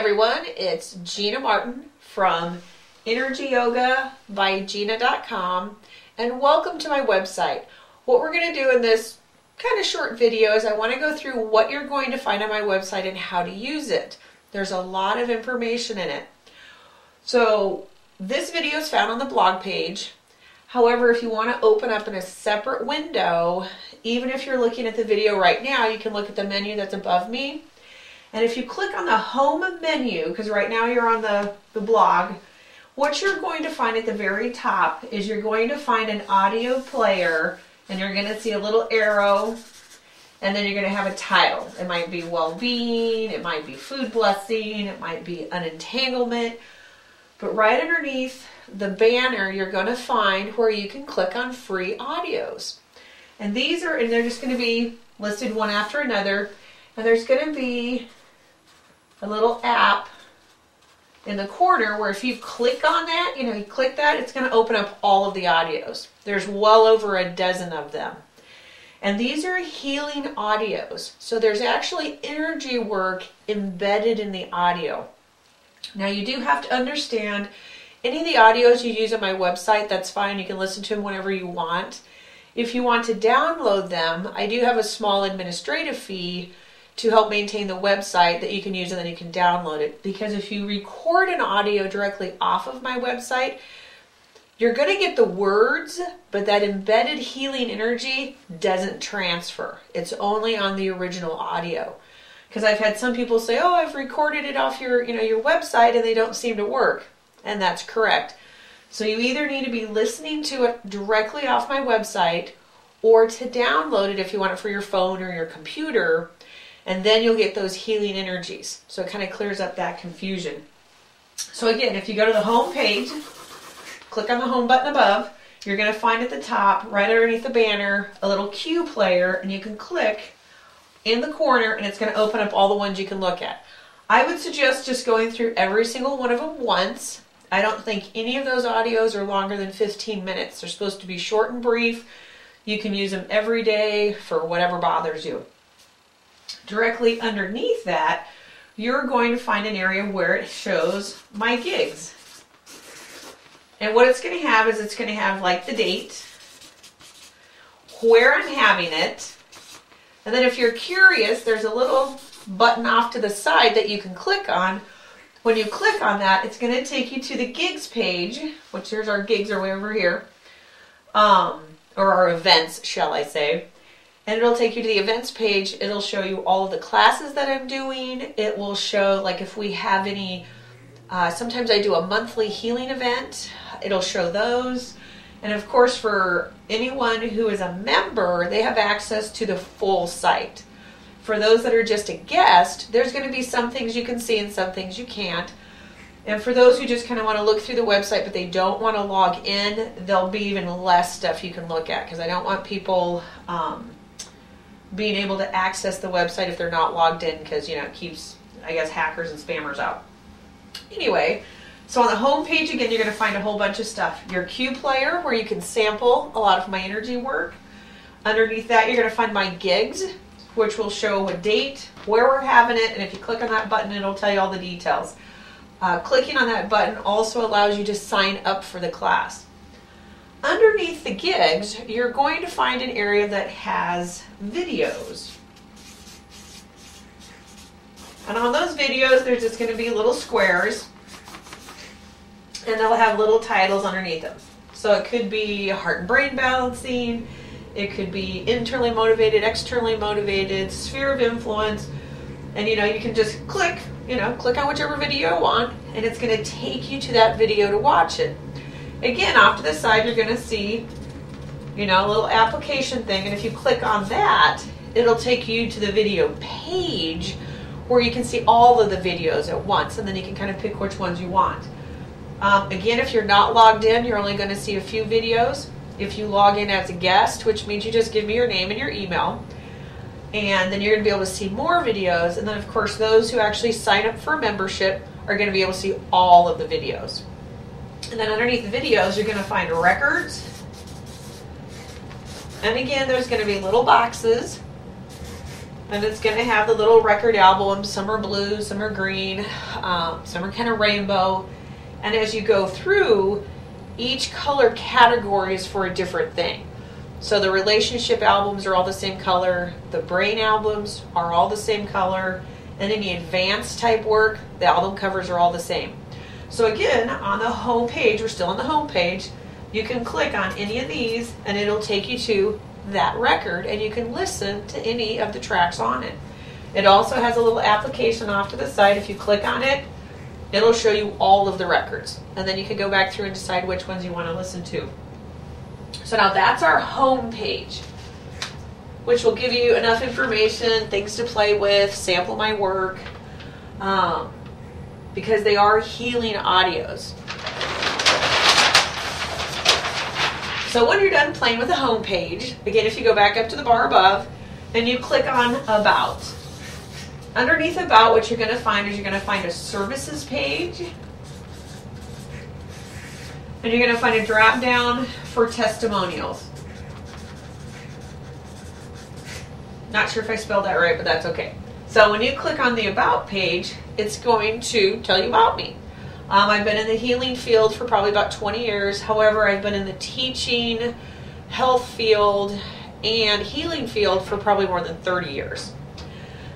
everyone, it's Gina Martin from EnergyYogaByGina.com and welcome to my website. What we're going to do in this kind of short video is I want to go through what you're going to find on my website and how to use it. There's a lot of information in it. So this video is found on the blog page. However, if you want to open up in a separate window, even if you're looking at the video right now, you can look at the menu that's above me and if you click on the home menu, because right now you're on the, the blog, what you're going to find at the very top is you're going to find an audio player and you're going to see a little arrow and then you're going to have a title. It might be well-being, it might be food blessing, it might be unentanglement. But right underneath the banner, you're going to find where you can click on free audios. And these are, and they're just going to be listed one after another. And there's going to be a little app in the corner where if you click on that, you know, you click that, it's going to open up all of the audios. There's well over a dozen of them. And these are healing audios. So there's actually energy work embedded in the audio. Now you do have to understand any of the audios you use on my website, that's fine. You can listen to them whenever you want. If you want to download them, I do have a small administrative fee to help maintain the website that you can use and then you can download it. Because if you record an audio directly off of my website, you're going to get the words, but that embedded healing energy doesn't transfer. It's only on the original audio. Because I've had some people say, "Oh, I've recorded it off your, you know, your website and they don't seem to work." And that's correct. So you either need to be listening to it directly off my website or to download it if you want it for your phone or your computer and then you'll get those healing energies. So it kind of clears up that confusion. So again, if you go to the home page, click on the home button above, you're going to find at the top, right underneath the banner, a little cue player, and you can click in the corner and it's going to open up all the ones you can look at. I would suggest just going through every single one of them once. I don't think any of those audios are longer than 15 minutes. They're supposed to be short and brief. You can use them every day for whatever bothers you directly underneath that, you're going to find an area where it shows my gigs. And what it's going to have is it's going to have like the date, where I'm having it, and then if you're curious, there's a little button off to the side that you can click on. When you click on that, it's going to take you to the gigs page, which there's our gigs are way over here, um, or our events, shall I say and it'll take you to the events page. It'll show you all the classes that I'm doing. It will show like if we have any, uh, sometimes I do a monthly healing event. It'll show those. And of course for anyone who is a member, they have access to the full site. For those that are just a guest, there's going to be some things you can see and some things you can't. And for those who just kind of want to look through the website but they don't want to log in, there'll be even less stuff you can look at because I don't want people um, being able to access the website if they're not logged in because you know it keeps I guess hackers and spammers out. Anyway, so on the home page again you're going to find a whole bunch of stuff. Your cue player where you can sample a lot of my energy work. Underneath that you're going to find my gigs which will show a date, where we're having it, and if you click on that button it'll tell you all the details. Uh, clicking on that button also allows you to sign up for the class. Underneath the gigs, you're going to find an area that has videos. And on those videos, there's just going to be little squares, and they'll have little titles underneath them. So it could be heart and brain balancing, it could be internally motivated, externally motivated, sphere of influence, and you know, you can just click, you know, click on whichever video you want, and it's going to take you to that video to watch it. Again, off to the side, you're going to see, you know, a little application thing. And if you click on that, it'll take you to the video page where you can see all of the videos at once. And then you can kind of pick which ones you want. Um, again, if you're not logged in, you're only going to see a few videos. If you log in as a guest, which means you just give me your name and your email, and then you're going to be able to see more videos. And then, of course, those who actually sign up for a membership are going to be able to see all of the videos. And then underneath the videos, you're going to find records. And again, there's going to be little boxes. And it's going to have the little record albums. Some are blue, some are green, um, some are kind of rainbow. And as you go through, each color category is for a different thing. So the relationship albums are all the same color, the brain albums are all the same color, and any advanced type work, the album covers are all the same. So again, on the home page, we're still on the home page, you can click on any of these and it'll take you to that record and you can listen to any of the tracks on it. It also has a little application off to the side. If you click on it, it'll show you all of the records. And then you can go back through and decide which ones you want to listen to. So now that's our home page, which will give you enough information, things to play with, sample my work, um, because they are healing audios. So when you're done playing with the home page, again, if you go back up to the bar above and you click on About, underneath About, what you're going to find is you're going to find a Services page and you're going to find a drop down for testimonials. Not sure if I spelled that right, but that's okay. So when you click on the About page, it's going to tell you about me. Um, I've been in the healing field for probably about 20 years. However, I've been in the teaching, health field, and healing field for probably more than 30 years.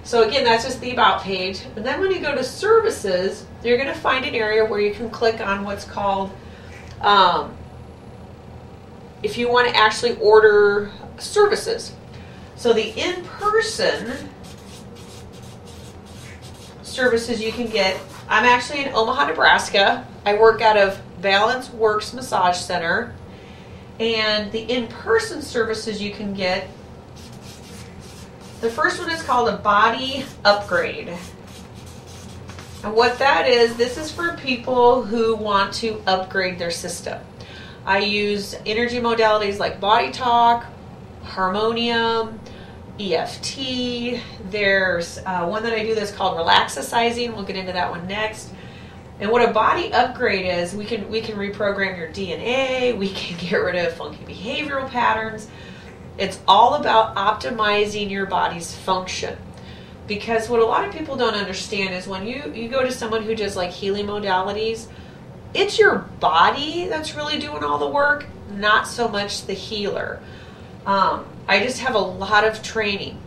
So again, that's just the About page. And then when you go to Services, you're going to find an area where you can click on what's called um, if you want to actually order services. So the in-person services you can get. I'm actually in Omaha, Nebraska. I work out of Balance Works Massage Center. And the in-person services you can get. The first one is called a body upgrade. And what that is, this is for people who want to upgrade their system. I use energy modalities like body talk, harmonium, EFT. There's uh, one that I do that's called relaxercising. We'll get into that one next. And what a body upgrade is, we can we can reprogram your DNA. We can get rid of funky behavioral patterns. It's all about optimizing your body's function because what a lot of people don't understand is when you you go to someone who does like healing modalities it's your body that's really doing all the work not so much the healer um, i just have a lot of training.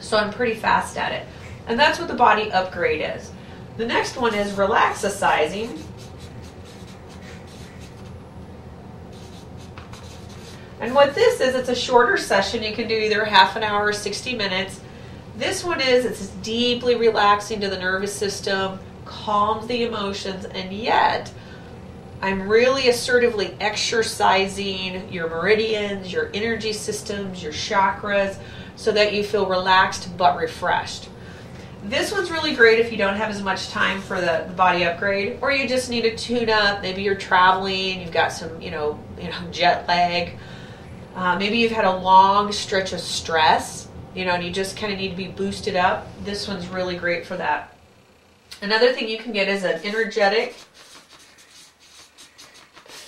So i'm pretty fast at it. And that's what the body upgrade is. The next one is relaxercising and what this is it's a shorter session. You can do either half an hour or 60 minutes. This one is, it's deeply relaxing to the nervous system, calms the emotions, and yet I'm really assertively exercising your meridians, your energy systems, your chakras, so that you feel relaxed but refreshed. This one's really great if you don't have as much time for the, body upgrade, or you just need a tune up. Maybe you're traveling, you've got some, you know, you know, jet lag. Uh, maybe you've had a long stretch of stress you know, and you just kind of need to be boosted up. This one's really great for that. Another thing you can get is an energetic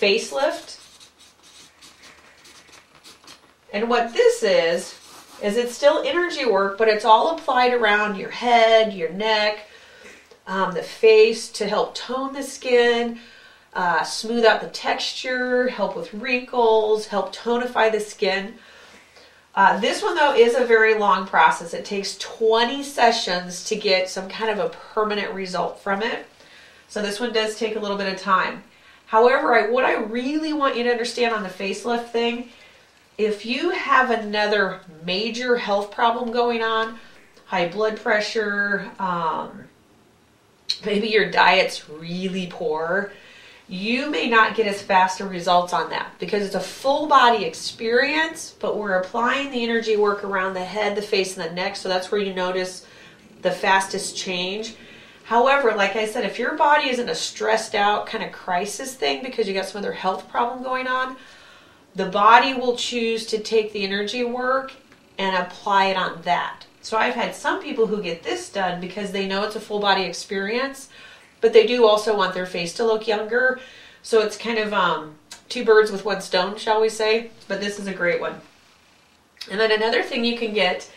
facelift. And what this is, is it's still energy work, but it's all applied around your head, your neck, um, the face to help tone the skin, uh, smooth out the texture, help with wrinkles, help tonify the skin. Uh, this one though is a very long process. It takes 20 sessions to get some kind of a permanent result from it. So this one does take a little bit of time. However, I, what I really want you to understand on the facelift thing, if you have another major health problem going on, high blood pressure, um, maybe your diet's really poor, you may not get as fast results on that because it's a full body experience, but we're applying the energy work around the head, the face, and the neck, so that's where you notice the fastest change. However, like I said, if your body isn't a stressed out kind of crisis thing because you got some other health problem going on, the body will choose to take the energy work and apply it on that. So I've had some people who get this done because they know it's a full body experience but they do also want their face to look younger. So it's kind of um, two birds with one stone, shall we say. But this is a great one. And then another thing you can get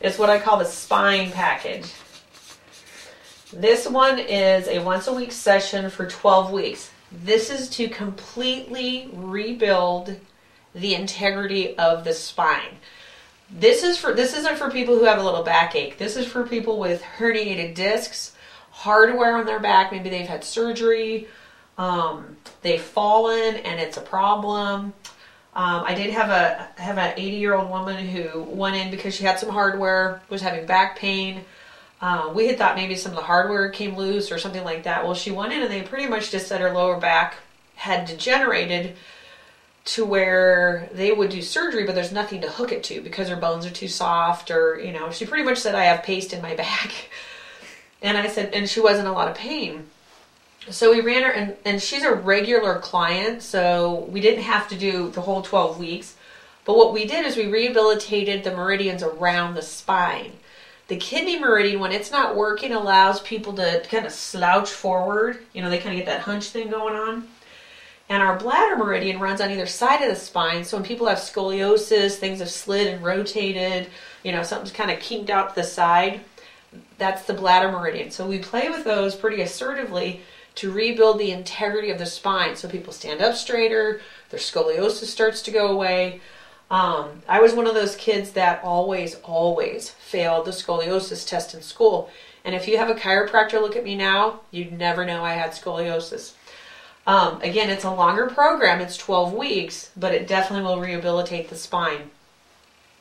is what I call the spine package. This one is a once a week session for 12 weeks. This is to completely rebuild the integrity of the spine. This is for this isn't for people who have a little backache. This is for people with herniated discs, hardware on their back. Maybe they've had surgery, um, they've fallen, and it's a problem. Um, I did have a have an 80 year old woman who went in because she had some hardware, was having back pain. Uh, we had thought maybe some of the hardware came loose or something like that. Well, she went in and they pretty much just said her lower back had degenerated to where they would do surgery, but there's nothing to hook it to because her bones are too soft, or you know, she pretty much said I have paste in my back. And I said, and she was in a lot of pain. So we ran her, and, and she's a regular client, so we didn't have to do the whole 12 weeks. But what we did is we rehabilitated the meridians around the spine. The kidney meridian, when it's not working, allows people to kind of slouch forward. You know, they kind of get that hunch thing going on. And our bladder meridian runs on either side of the spine. So when people have scoliosis, things have slid and rotated, you know, something's kind of kinked out to the side, that's the bladder meridian. So we play with those pretty assertively to rebuild the integrity of the spine. So people stand up straighter, their scoliosis starts to go away. Um, I was one of those kids that always, always failed the scoliosis test in school. And if you have a chiropractor look at me now, you'd never know I had scoliosis. Um, again, it's a longer program, it's 12 weeks, but it definitely will rehabilitate the spine.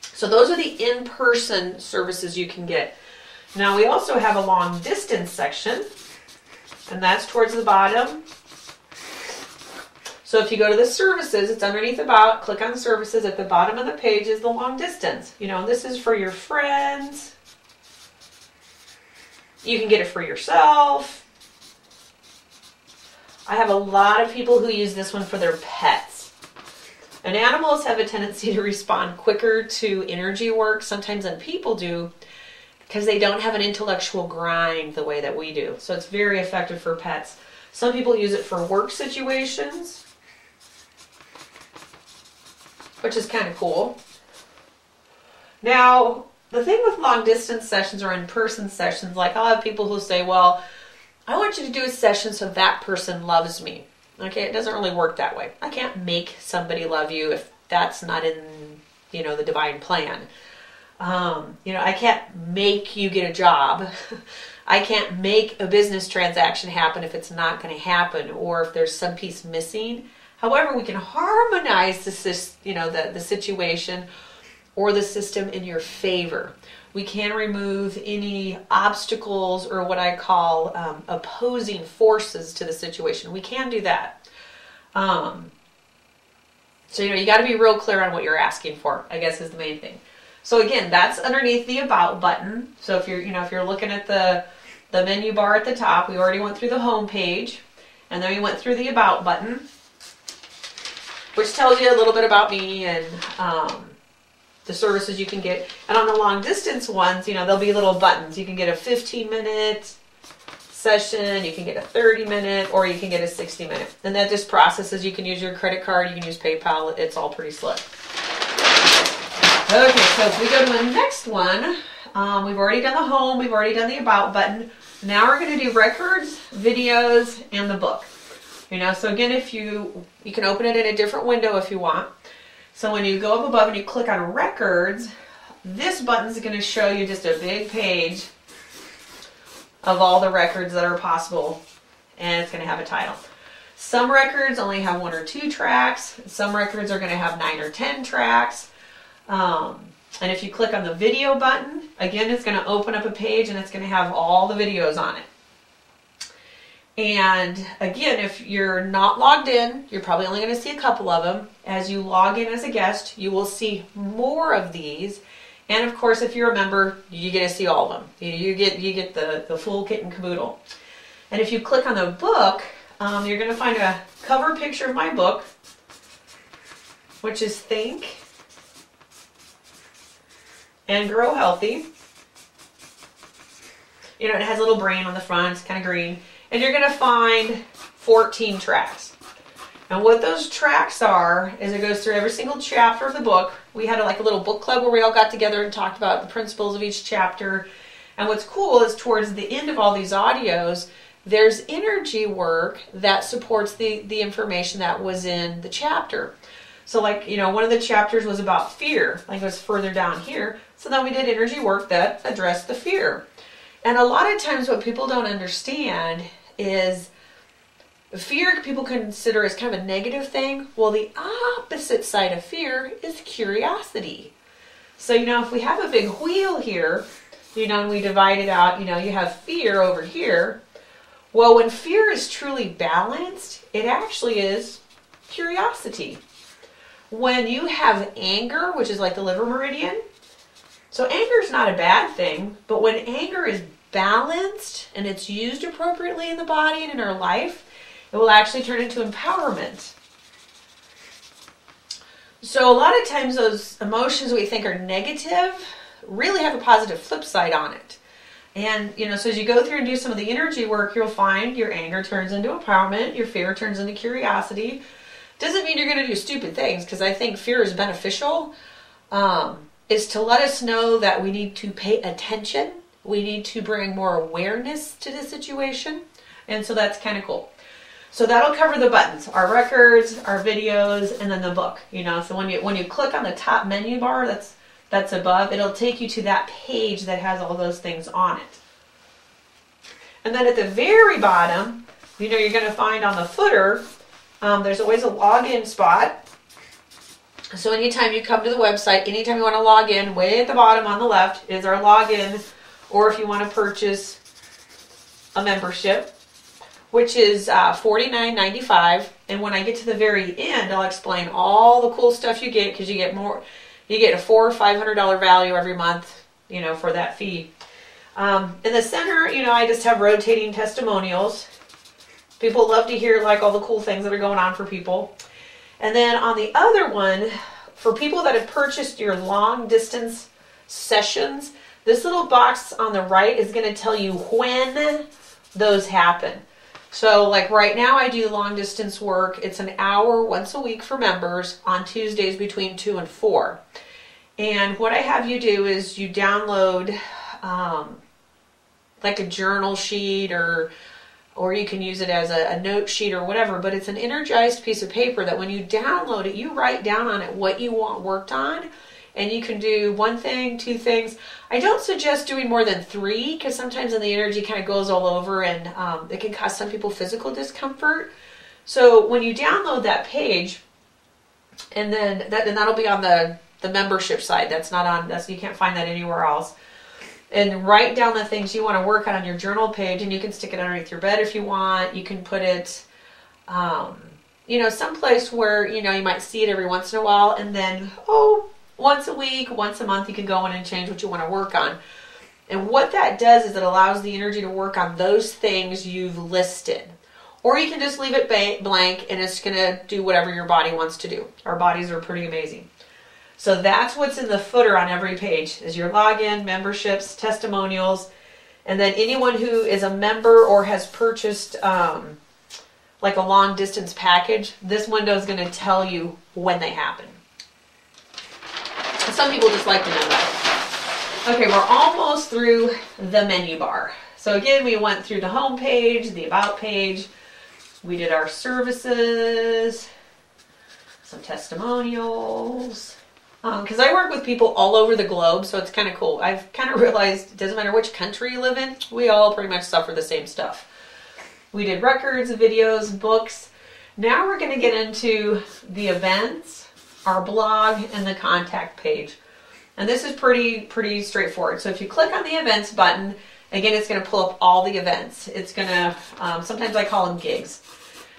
So, those are the in person services you can get. Now, we also have a long distance section, and that's towards the bottom. So, if you go to the services, it's underneath about, click on services. At the bottom of the page is the long distance. You know, this is for your friends. You can get it for yourself I have a lot of people who use this one for their pets. And animals have a tendency to respond quicker to energy work sometimes than people do because they don't have an intellectual grind the way that we do. So it's very effective for pets. Some people use it for work situations, which is kind of cool. Now, the thing with long distance sessions or in person sessions, like I'll have people who say, well, I want you to do a session so that person loves me. Okay, it doesn't really work that way. I can't make somebody love you if that's not in, you know, the divine plan. Um, you know, I can't make you get a job. I can't make a business transaction happen if it's not going to happen or if there's some piece missing. However, we can harmonize the, you know, the, the situation or the system in your favor. We can remove any obstacles or what I call um, opposing forces to the situation. We can do that. Um, so, you know, you got to be real clear on what you're asking for, I guess is the main thing. So again, that's underneath the about button. So if you're, you know, if you're looking at the, the menu bar at the top, we already went through the home page and then we went through the about button, which tells you a little bit about me and, um, the services you can get. And on the long distance ones, you know, there'll be little buttons. You can get a 15 minute session, you can get a 30 minute, or you can get a 60 minute. And that just processes. You can use your credit card, you can use PayPal. It's all pretty slick. Okay, so if we go to the next one, um, we've already done the home, we've already done the about button. Now we're going to do records, videos, and the book. You know, so again, if you you can open it in a different window if you want. So when you go up above and you click on records, this button is going to show you just a big page of all the records that are possible and it's going to have a title. Some records only have one or two tracks. Some records are going to have nine or ten tracks. Um, and if you click on the video button, again, it's going to open up a page and it's going to have all the videos on it. And again, if you're not logged in, you're probably only going to see a couple of them. As you log in as a guest, you will see more of these. And of course, if you're a member, you get to see all of them. You get you get the, the full kit and caboodle. And if you click on the book, um, you're going to find a cover picture of my book, which is Think and Grow Healthy. You know, it has a little brain on the front, it's kind of green and you're going to find 14 tracks. And what those tracks are is it goes through every single chapter of the book. We had a, like a little book club where we all got together and talked about the principles of each chapter. And what's cool is towards the end of all these audios, there's energy work that supports the, the information that was in the chapter. So, like, you know, one of the chapters was about fear, like it was further down here. So then we did energy work that addressed the fear. And a lot of times, what people don't understand is fear people consider as kind of a negative thing. Well, the opposite side of fear is curiosity. So, you know, if we have a big wheel here, you know, and we divide it out, you know, you have fear over here. Well, when fear is truly balanced, it actually is curiosity. When you have anger, which is like the liver meridian, so anger is not a bad thing, but when anger is balanced and it's used appropriately in the body and in our life, it will actually turn into empowerment. So a lot of times those emotions we think are negative really have a positive flip side on it. And you know, so as you go through and do some of the energy work, you'll find your anger turns into empowerment, your fear turns into curiosity. Doesn't mean you're going to do stupid things because I think fear is beneficial. Um, is to let us know that we need to pay attention. We need to bring more awareness to the situation, and so that's kind of cool. So that'll cover the buttons, our records, our videos, and then the book. You know, so when you when you click on the top menu bar, that's that's above, it'll take you to that page that has all those things on it. And then at the very bottom, you know, you're going to find on the footer, um, there's always a login spot. So anytime you come to the website, anytime you want to log in, way at the bottom on the left is our login, or if you want to purchase a membership, which is uh, $49.95. And when I get to the very end, I'll explain all the cool stuff you get because you get more you get a four or five hundred dollar value every month, you know, for that fee. Um, in the center, you know, I just have rotating testimonials. People love to hear like all the cool things that are going on for people. And then on the other one, for people that have purchased your long distance sessions, this little box on the right is going to tell you when those happen. So, like right now, I do long distance work. It's an hour once a week for members on Tuesdays between 2 and 4. And what I have you do is you download um, like a journal sheet or or you can use it as a, a, note sheet or whatever, but it's an energized piece of paper that when you download it, you write down on it what you want worked on and you can do one thing, two things. I don't suggest doing more than three because sometimes then the energy kind of goes all over and um, it can cause some people physical discomfort. So when you download that page, and then that and that'll be on the the membership side. That's not on. That's you can't find that anywhere else. And write down the things you want to work on on your journal page, and you can stick it underneath your bed if you want. You can put it. Um, you know, someplace where you know you might see it every once in a while, and then oh, once a week, once a month, you can go in and change what you want to work on. And what that does is it allows the energy to work on those things you've listed. Or you can just leave it blank and it's going to do whatever your body wants to do. Our bodies are pretty amazing. So that's what's in the footer on every page is your login, memberships, testimonials, and then anyone who is a member or has purchased um, like a long distance package, this window is going to tell you when they happen. Some people just like to know that. Okay, we're almost through the menu bar. So again, we went through the home page, the about page. We did our services, some testimonials. Because um, I work with people all over the globe, so it's kind of cool. I've kind of realized it doesn't matter which country you live in, we all pretty much suffer the same stuff. We did records, videos, books. Now we're going to get into the events our blog, and the contact page. And this is pretty, pretty straightforward. So if you click on the events button, again, it's going to pull up all the events. It's going to, um, sometimes I call them gigs.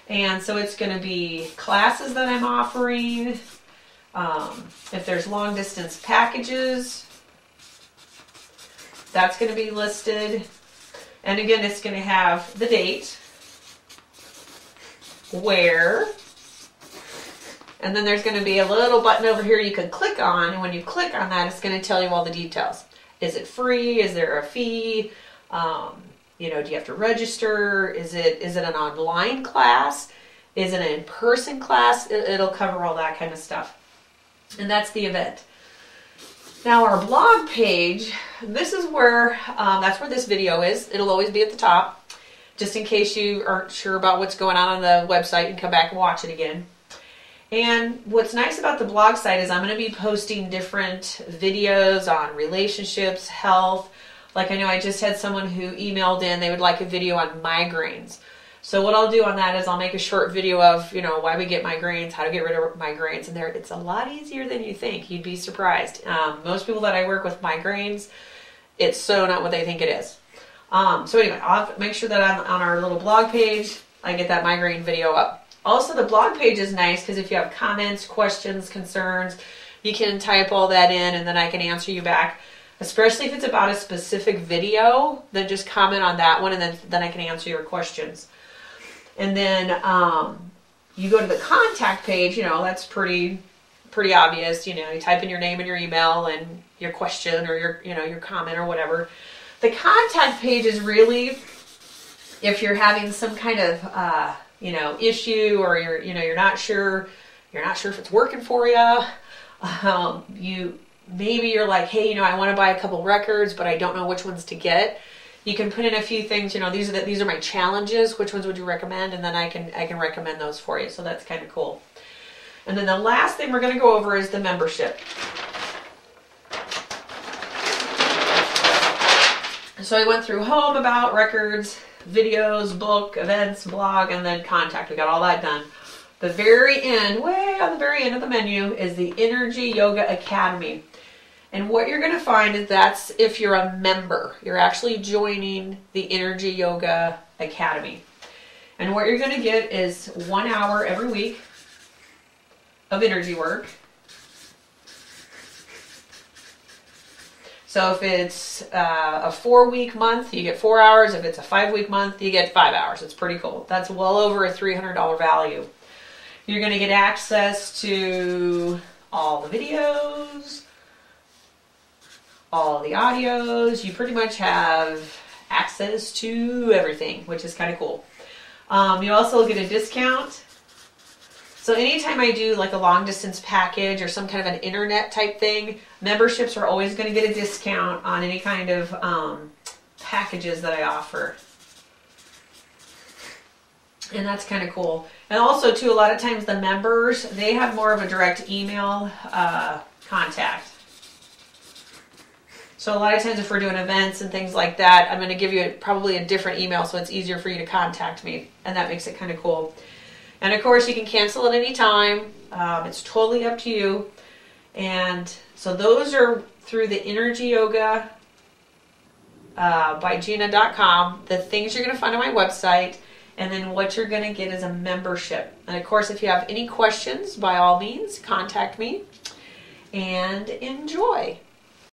And so it's going to be classes that I'm offering. Um, if there's long distance packages, that's going to be listed. And again, it's going to have the date, where, and then there's going to be a little button over here you can click on. And when you click on that, it's going to tell you all the details. Is it free? Is there a fee? Um, you know, do you have to register? Is it is it an online class? Is it an in-person class? It'll cover all that kind of stuff. And that's the event. Now our blog page, this is where, um, that's where this video is. It'll always be at the top, just in case you aren't sure about what's going on on the website and come back and watch it again. And what's nice about the blog site is I'm going to be posting different videos on relationships, health. Like I know I just had someone who emailed in, they would like a video on migraines. So what I'll do on that is I'll make a short video of, you know, why we get migraines, how to get rid of migraines, and there it's a lot easier than you think. You'd be surprised. Um, most people that I work with migraines, it's so not what they think it is. Um, so anyway, I'll make sure that on, on our little blog page, I get that migraine video up. Also, the blog page is nice because if you have comments, questions, concerns, you can type all that in and then I can answer you back. Especially if it's about a specific video, then just comment on that one and then, then I can answer your questions. And then um, you go to the contact page, you know, that's pretty pretty obvious, you know, you type in your name and your email and your question or your, you know, your comment or whatever. The contact page is really if you're having some kind of uh, you know issue or you're you know you're not sure you're not sure if it's working for you um, you maybe you're like hey you know i want to buy a couple records but i don't know which ones to get. You can put in a few things you know these are the, these are my challenges which ones would you recommend? And then i can i can recommend those for you. So that's kind of cool. And then the last thing we're going to go over is the membership. So i went through home about records videos book events blog and then contact we got all that done the very end way on the very end of the menu is the energy yoga academy and what you're going to find is that's if you're a member. You're actually joining the Energy Yoga Academy. And what you're going to get is one hour every week of energy work. So if it's uh, a four week month, you get four hours. If it's a five week month, you get five hours. It's pretty cool. That's well over a $300 value. You're going to get access to all the videos, all the audios. You pretty much have access to everything, which is kind of cool. Um, you also get a discount. So anytime I do like a long distance package or some kind of an internet type thing, memberships are always going to get a discount on any kind of um, packages that I offer. And that's kind of cool. And also, too, a lot of times the members, they have more of a direct email uh, contact. So a lot of times if we're doing events and things like that, I'm going to give you a, probably a different email so it's easier for you to contact me. And that makes it kind of cool. And of course, you can cancel at any time. Um, it's totally up to you. And so those are through the Energy Yoga uh, by Gina.com. The things you're going to find on my website. And then what you're going to get is a membership. And of course, if you have any questions, by all means, contact me and enjoy.